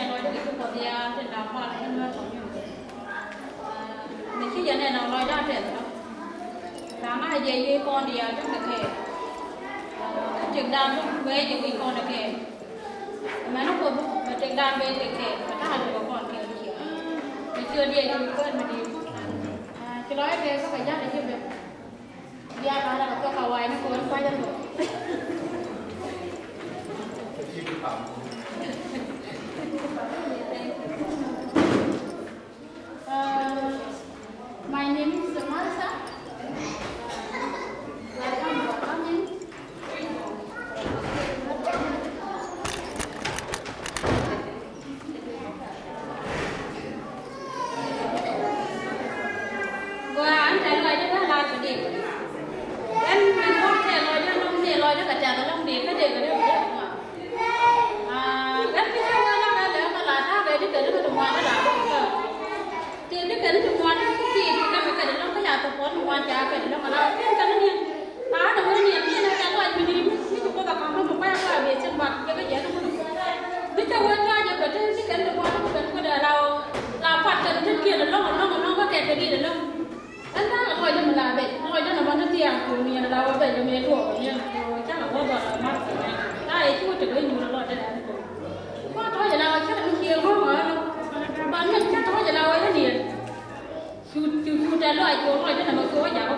ยเด็ดดาวมาแล้วเพืกอนของอยู่มีขี้ยาแน่นอนลอยยาเจ็ดครับสามารถเยีกวยาเดียวจังเด็กเจ็ดดาวต้องเวียนอยู่อีกคนเด็กแม่ต้องควบมาเจ็ดดาวเวียนเด็กเจ็ดมาถ้าหาอยู่กับคนเด็กเจ็ดมีเชื้อเดียวอยู่เพื่อนมาดีจะร้อยเดียวก็ไปยากเลยที่แบบยาเรากแล้วก็เข้าไว้ไม่ควรไปยัน你看这个。จะลอยโยนลอยจะทำมาโซ่ยาว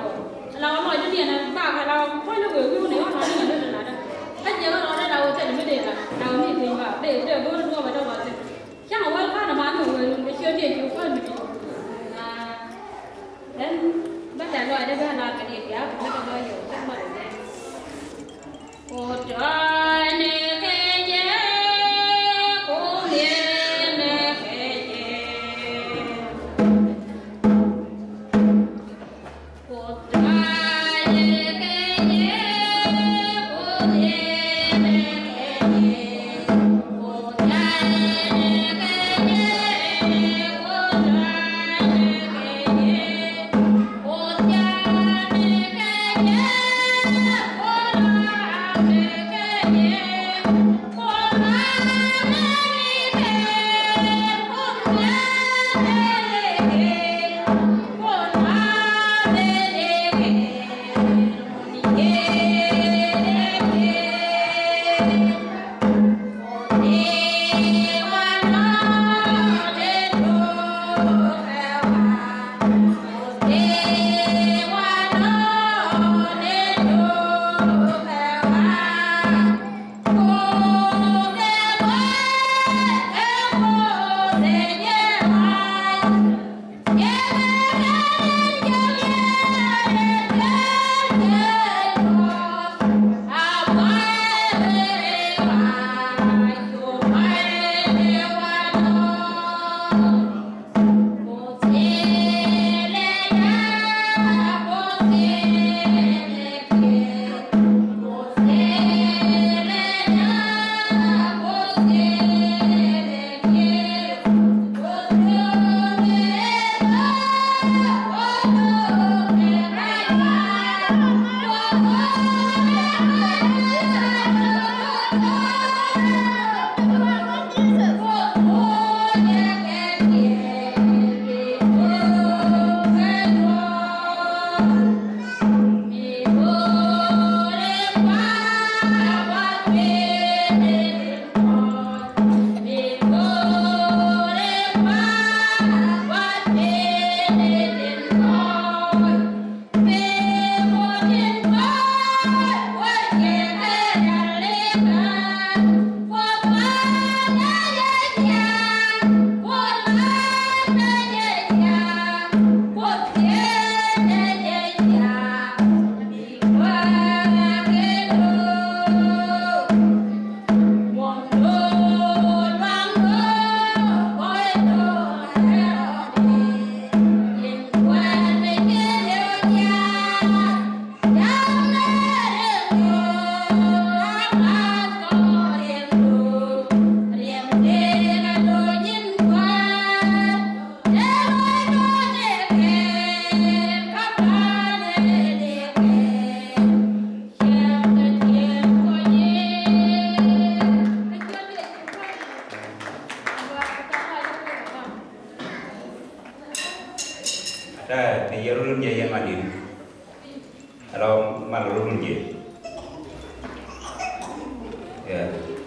เราลอยจะเนี่ยนะบ้าค่ะเราค่อยเราเหวี่ยงอยู่ในว่าเราเนี่ยนั่นนะถ้าเยอะเราได้เราจะไม่ได้ละเราไม่ถึงแบบเดี๋ยวเดี๋ยวเบื่อรู้ว่าเราจะ像我看着蛮多人，没学点就混的。那，人不在那那边那个地方，那个有什么的？我这。ta ne yarulun je yamadin alors malulun je ya